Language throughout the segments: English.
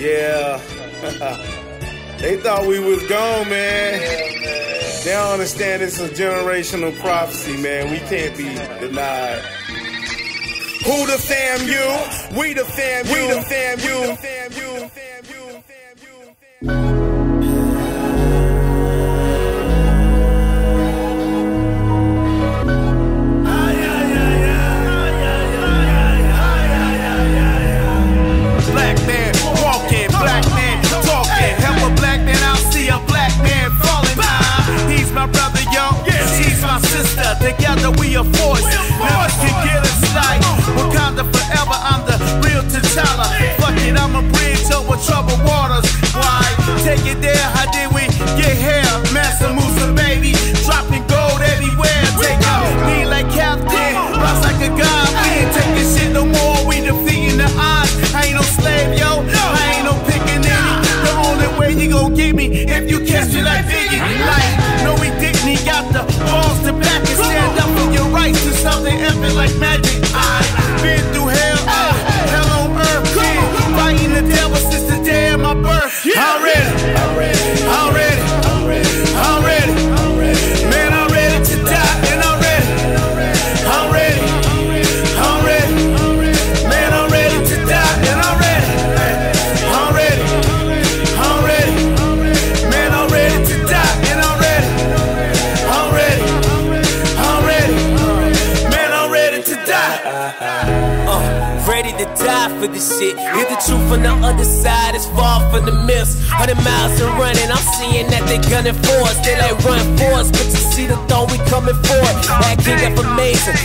Yeah. they thought we was gone, man. They don't understand it's a generational prophecy, man. We can't be denied. Who the Fam-U? We the Fam-U. We the Fam-U. Fam you. Fam you. Fam-U. Sister. Together we a force. Never can get us like Wakanda forever. I'm the real T'Challa. Fuck it, epic like magic. I been through die for this shit. Hear the truth on the other side, it's far from the myths. Hundred miles and running, I'm seeing that they gunning for us. They like run for us, but you see the thought we coming for it. King up amazing.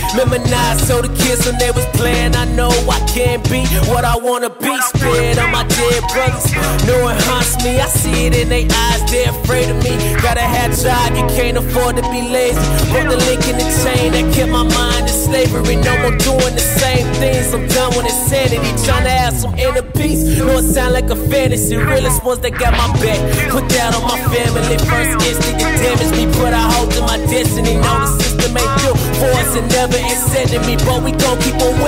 Now, so the kids when they was playing, I know I can't be what I wanna be. Spit on my dead brothers. No, it haunts me. I see it in their eyes, they're afraid of me. Gotta have drive, you can't afford to be lazy. Put the link in the chain that kept my mind in slavery. No more doing the same things. I'm done with insanity. Tryna have some inner peace. No, it sound like a fantasy. Realest ones that got my back. Put that on my family. First instinct to damage me, but I hold to my destiny. Know the system ain't built for us and never incented me, but we gon' keep on winning.